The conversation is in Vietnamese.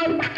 Bye.